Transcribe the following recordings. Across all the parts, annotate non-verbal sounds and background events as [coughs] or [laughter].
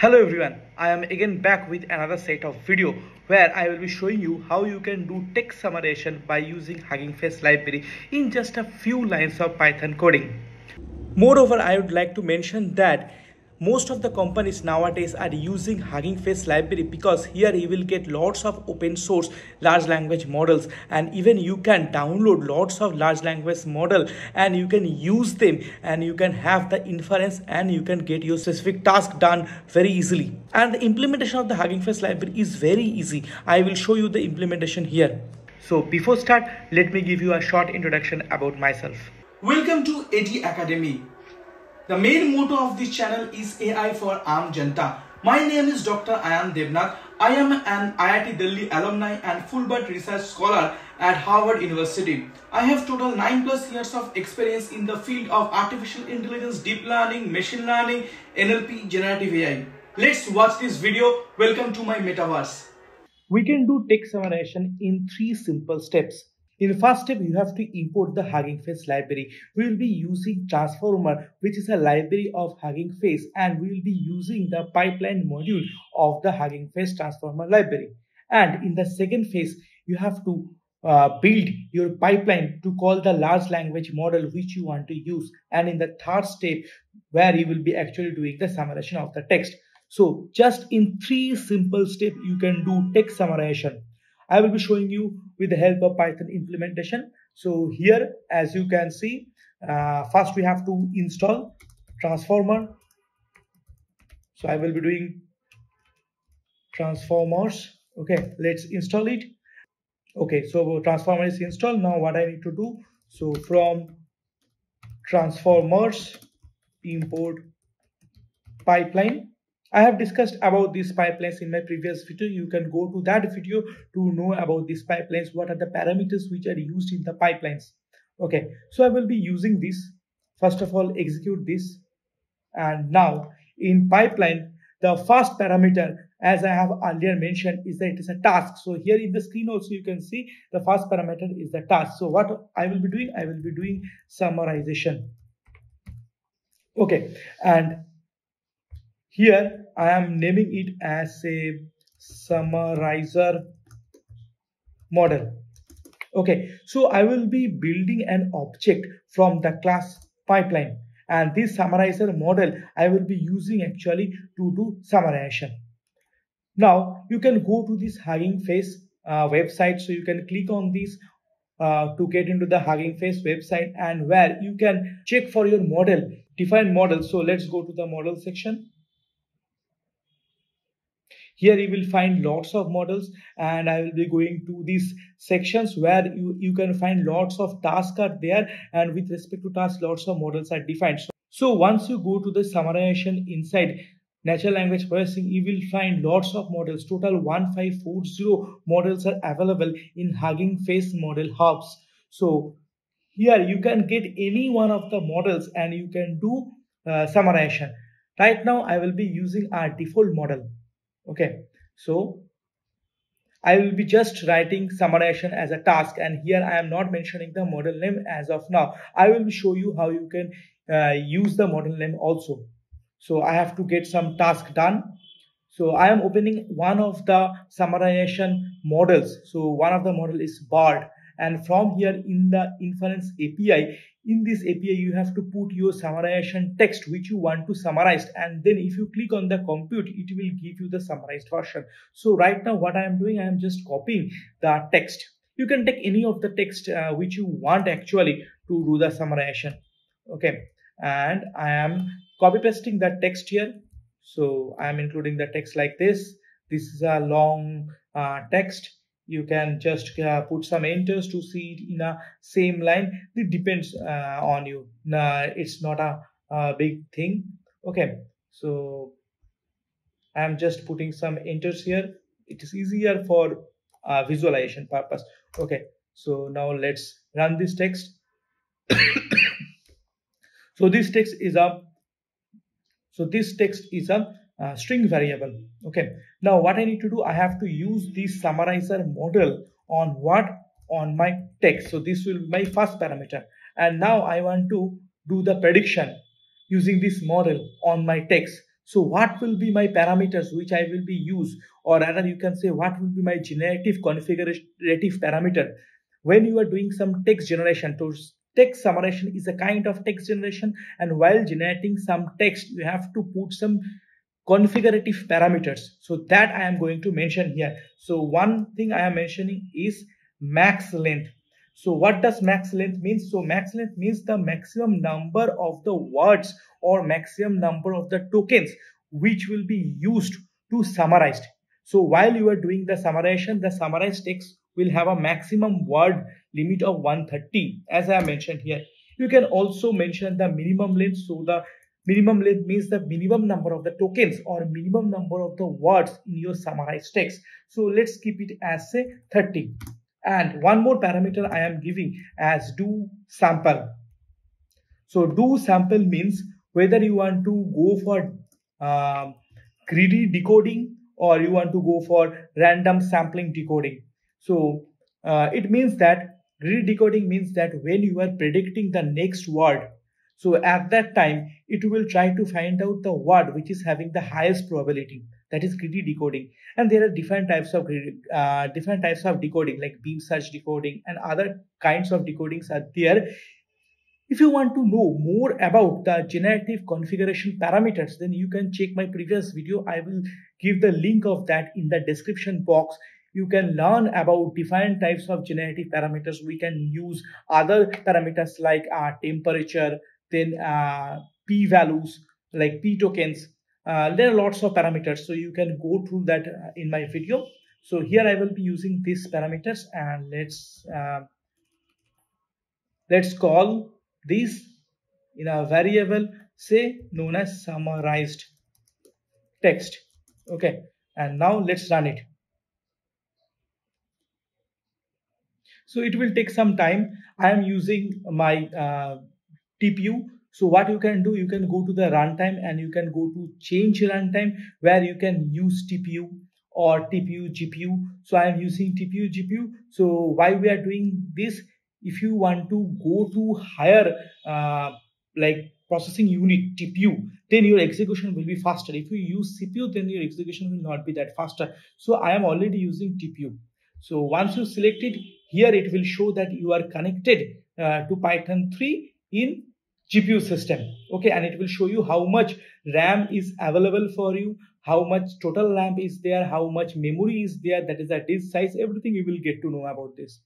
Hello everyone, I am again back with another set of video where I will be showing you how you can do text summarization by using Hugging Face library in just a few lines of Python coding. Moreover, I would like to mention that most of the companies nowadays are using Hugging Face library because here you will get lots of open source large language models and even you can download lots of large language model and you can use them and you can have the inference and you can get your specific task done very easily. And the implementation of the Hugging Face library is very easy. I will show you the implementation here. So before start, let me give you a short introduction about myself. Welcome to AD Academy. The main motto of this channel is AI for Aam Janta. My name is Dr. Ayan Devnath. I am an IIT Delhi alumni and Fulbright research scholar at Harvard University. I have total 9 plus years of experience in the field of artificial intelligence, deep learning, machine learning, NLP, generative AI. Let's watch this video. Welcome to my metaverse. We can do text summarization in three simple steps. In the first step, you have to import the Hugging Face library. We will be using Transformer, which is a library of Hugging Face, and we will be using the pipeline module of the Hugging Face Transformer library. And in the second phase, you have to uh, build your pipeline to call the large language model which you want to use. And in the third step, where you will be actually doing the summarization of the text. So just in three simple steps, you can do text summarization. I will be showing you with the help of Python implementation. So here, as you can see, uh, first we have to install transformer. So I will be doing transformers. Okay, let's install it. Okay, so transformer is installed. Now what I need to do, so from transformers import pipeline I have discussed about these pipelines in my previous video. You can go to that video to know about these pipelines. What are the parameters which are used in the pipelines? Okay, so I will be using this. First of all, execute this. And now in pipeline, the first parameter, as I have earlier mentioned, is that it is a task. So here in the screen also you can see the first parameter is the task. So what I will be doing, I will be doing summarization. Okay, and here I am naming it as a summarizer model. Okay, so I will be building an object from the class pipeline and this summarizer model I will be using actually to do summarization. Now you can go to this Hugging Face uh, website so you can click on this uh, to get into the Hugging Face website and where you can check for your model, define model. So let's go to the model section here you will find lots of models and i will be going to these sections where you, you can find lots of tasks are there and with respect to tasks lots of models are defined. So, so once you go to the summarization inside natural language processing you will find lots of models. Total 1540 models are available in hugging face model hubs. So here you can get any one of the models and you can do uh, summarization. Right now i will be using our default model okay so I will be just writing summarization as a task and here I am not mentioning the model name as of now. I will show you how you can uh, use the model name also. So I have to get some task done. So I am opening one of the summarization models. So one of the model is BART and from here in the inference API in this API, you have to put your summarization text which you want to summarize. And then if you click on the compute, it will give you the summarized version. So right now, what I am doing, I am just copying the text. You can take any of the text uh, which you want actually to do the summarization. Okay. And I am copy pasting that text here. So I am including the text like this. This is a long uh, text you can just uh, put some enters to see it in a same line. It depends uh, on you. It's not a, a, big thing. Okay so i'm just putting some enters here. It is easier for uh, visualization purpose. Okay so now let's run this text. [coughs] So this text is a so this text is a uh, string variable. Okay. Now what I need to do, I have to use this summarizer model on what? On my text. So this will be my first parameter. And now I want to do the prediction using this model on my text. So what will be my parameters which I will be use or rather you can say what will be my generative configurative parameter when you are doing some text generation. So text summarization is a kind of text generation and while generating some text you have to put some configurative parameters. So that I am going to mention here. So one thing I am mentioning is max length. So what does max length mean? So max length means the maximum number of the words or maximum number of the tokens which will be used to summarize. So while you are doing the summarization, the summarized text will have a maximum word limit of 130 as I mentioned here. You can also mention the minimum length. So the minimum length means the minimum number of the tokens or minimum number of the words in your summarized text. So let's keep it as say 30. And one more parameter I am giving as do sample. So do sample means whether you want to go for uh, greedy decoding or you want to go for random sampling decoding. So uh, it means that greedy decoding means that when you are predicting the next word, so at that time it will try to find out the word which is having the highest probability that is greedy decoding. And there are different types of uh, different types of decoding like beam search decoding and other kinds of decodings are there. If you want to know more about the generative configuration parameters then you can check my previous video. I will give the link of that in the description box. You can learn about different types of generative parameters. We can use other parameters like uh, temperature then uh, p values like p tokens uh, there are lots of parameters. So you can go through that uh, in my video. So here i will be using these parameters and let's let's call this in a variable say known as summarized text. Okay. And now let's run it. So it will take some time. I am using my uh, tpu so what you can do, you can go to the runtime and you can go to change runtime where you can use TPU or TPU GPU. So I am using TPU GPU. So why we are doing this? If you want to go to higher uh, like processing unit TPU, then your execution will be faster. If you use CPU, then your execution will not be that faster. So I am already using TPU. So once you select it, here it will show that you are connected uh, to Python 3 in GPU system. Okay, and it will show you how much RAM is available for you, how much total RAM is there, how much memory is there, that is the disk size, everything you will get to know about this.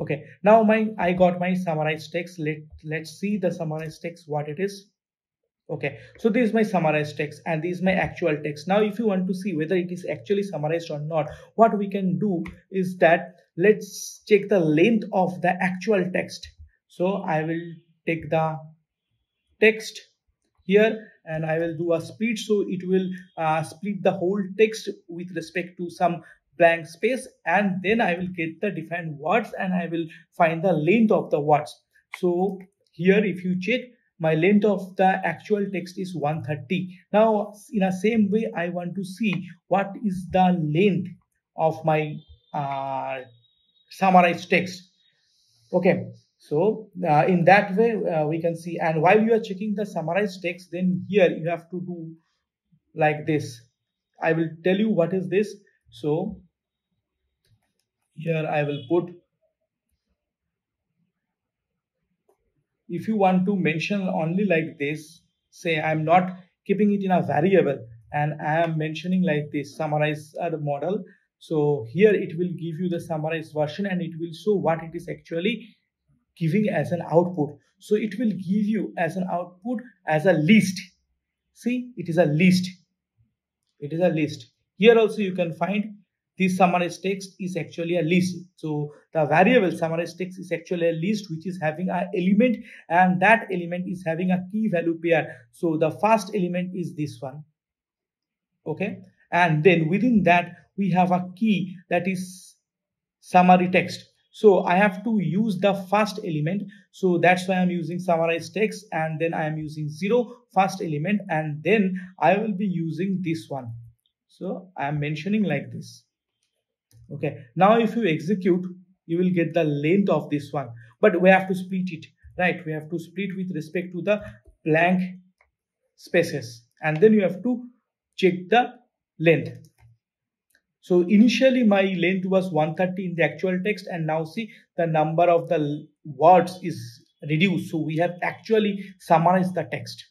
Okay, now my I got my summarized text. Let let's see the summarized text what it is. Okay, so this is my summarized text and this is my actual text. Now, if you want to see whether it is actually summarized or not, what we can do is that let's check the length of the actual text. So I will take the text here and I will do a split so it will uh, split the whole text with respect to some blank space and then I will get the defined words and I will find the length of the words. So here if you check my length of the actual text is 130. Now in the same way I want to see what is the length of my uh, summarized text. Okay, so uh, in that way, uh, we can see, and while you are checking the summarized text, then here you have to do like this. I will tell you what is this. So here I will put, if you want to mention only like this, say I'm not keeping it in a variable and I am mentioning like this summarize model. So here it will give you the summarized version and it will show what it is actually giving as an output. So it will give you as an output as a list. See, it is a list. It is a list. Here also you can find this summarized text is actually a list. So the variable summarized text is actually a list which is having an element and that element is having a key value pair. So the first element is this one. Okay. And then within that we have a key that is summary text. So I have to use the first element. So that's why I'm using summarized text and then I am using zero first element and then I will be using this one. So I am mentioning like this. Okay. Now if you execute, you will get the length of this one, but we have to split it, right? We have to split with respect to the blank spaces and then you have to check the length. So initially my length was 130 in the actual text and now see the number of the words is reduced. So we have actually summarized the text.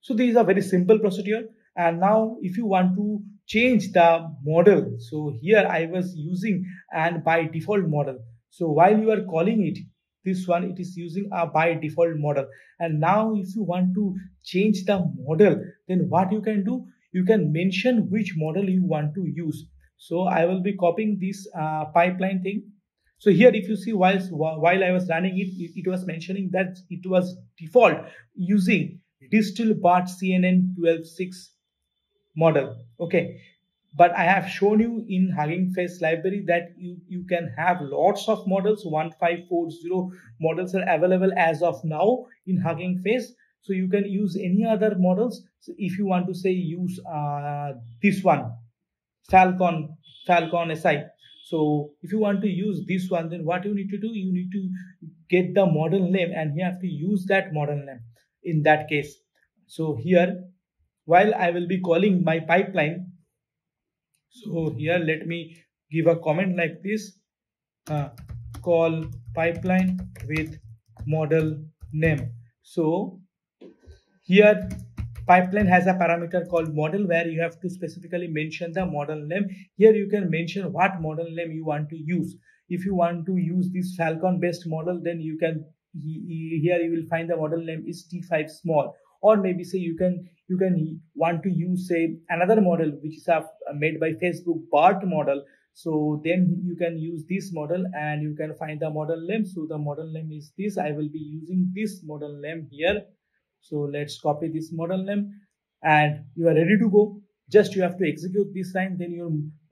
So this is a very simple procedure. And now if you want to change the model, so here I was using and by default model. So while you are calling it, this one it is using a by default model. And now if you want to change the model, then what you can do, you can mention which model you want to use. So I will be copying this uh, pipeline thing. So here, if you see, while, while I was running it, it, it was mentioning that it was default using DistilBART CNN 12.6 model. Okay. But I have shown you in Hugging Face library that you, you can have lots of models. 1540 models are available as of now in Hugging Face. So you can use any other models. So if you want to say use uh, this one, Falcon, Falconsai. So if you want to use this one, then what you need to do, you need to get the model name and you have to use that model name in that case. So here, while I will be calling my pipeline, so here let me give a comment like this, uh, call pipeline with model name. So here pipeline has a parameter called model where you have to specifically mention the model name. Here you can mention what model name you want to use. If you want to use this falcon based model then you can here you will find the model name is t5 small. Or maybe say you can you can want to use say another model which is a, made by facebook bart model. So then you can use this model and you can find the model name. So the model name is this. I will be using this model name here so let's copy this model name and you are ready to go. Just you have to execute this line, then your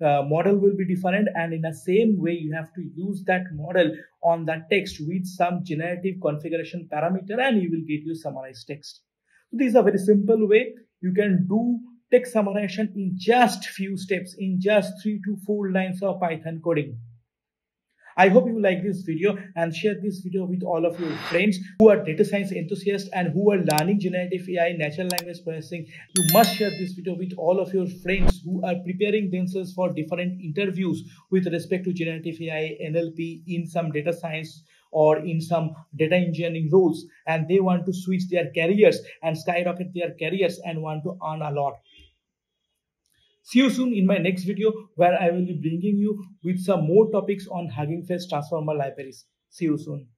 uh, model will be different. And in the same way, you have to use that model on that text with some generative configuration parameter and you will get your summarized text. So this is a very simple way you can do text summarization in just few steps, in just three to four lines of Python coding. I hope you like this video and share this video with all of your friends who are data science enthusiasts and who are learning generative AI, natural language processing. You must share this video with all of your friends who are preparing themselves for different interviews with respect to generative AI, NLP in some data science or in some data engineering roles and they want to switch their careers and skyrocket their careers and want to earn a lot. See you soon in my next video where I will be bringing you with some more topics on Hugging Face transformer libraries. See you soon.